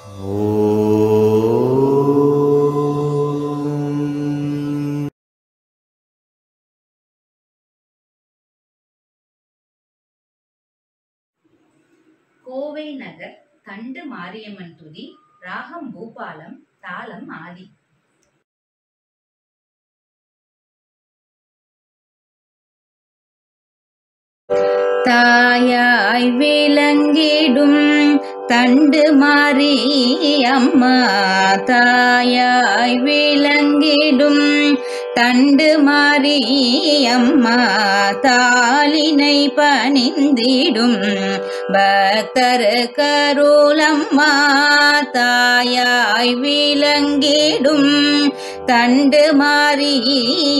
கோவை நகர் தண்டு மாரியம்மன் துதி ராகம் பூபாலம் தாளம் ஆதி. தாயாய் விளங்கிடும் தண்டு மாறி அம்மா தாயாய் விளங்கிடும் தண்டு மாறி அம்மா தாளினை பணிந்திடும் பக்தர் கருளம்மா தாயாய் விளங்கிடும் தண்டு மாறி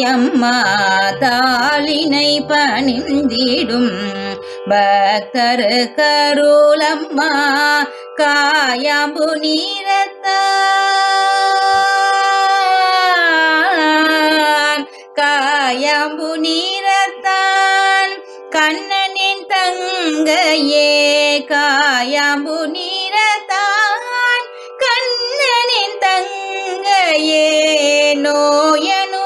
அம்மா தாளினை பணிந்திடும் பக்தர் கருளம்மா காயாம்பு நீரத்தான் காயாம்பு நீரத்தான் கண்ணனின் தங்கையே. காயாம்பு நீரத்தான் கண்ணனின் தங்கையே. நோயனுகாதனல்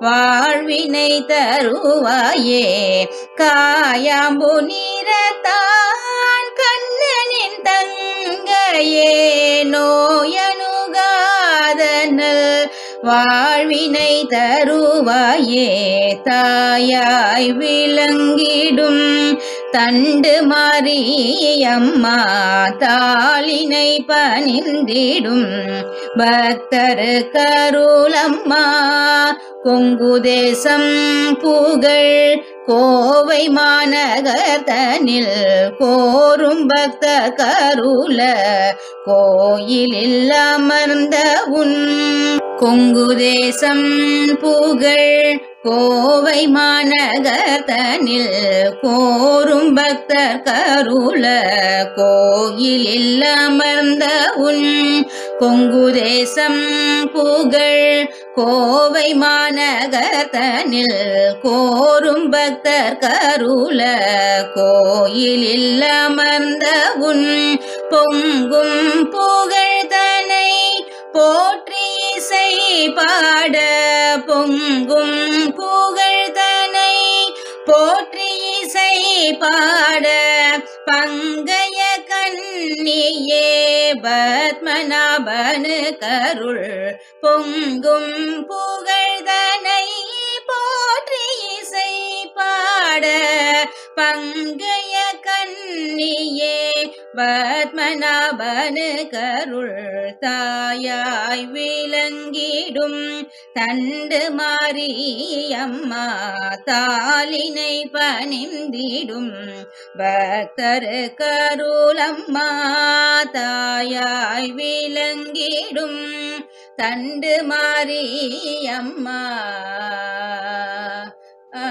வாழ்வினை தருவாயே. காயாம்பு நீரத்தான் கண்ணனின் தங்கையே. நோயனுகாதனல் வாழ்வினை தருவாயே. தாயாய் விளங்கிடும் தண்டு மாரியம்மா. தாளினை பணிந்திடும் பக்தரு கருளம்மா. கொங்கு தேசம் புகழ் கோவை மாநகர் தனில் கோரும் பக்த கருள கோயிலில் அமர்ந்த உன் கொங்கு தேசம் புகழ் கோவை மாநகர் தனில் கோரும் பக்தர் கருள கோயிலில் அமர்ந்த உன் கொங்கு தேசம் புகழ் கோவை மாநகரத்தனில் கோரும் பக்தர் கருள கோயிலில் அமர்ந்த உன் பொங்கும் புகழ்தனை போற்றி இசை பாட பொங்கும் புகழ்தனை போற்றி இசை பாட பங்கைய கண்ணியே பத்மநாபனு கருள் பொங்கும் புகழ்தனை போற்றி இசை பாட பங்கைய கண்ணியே பத்மநாபனு கருள் தாயாய் விளங்கிடும் தண்டு மாரியம்மா தாளினை பணிந்திடும் பக்தர் கருளம்மா தாயாய் விளங்கிடும் தண்டு மாரியம்மா ஆ